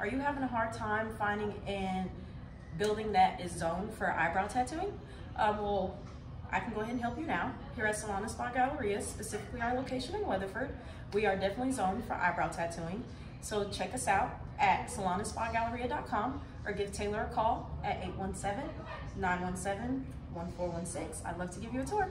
Are you having a hard time finding and building that is zoned for eyebrow tattooing? Uh, well, I can go ahead and help you now. Here at Salon and Spa Galleria, specifically our location in Weatherford, we are definitely zoned for eyebrow tattooing. So check us out at salonandspagalleria.com or give Taylor a call at 817-917-1416. I'd love to give you a tour.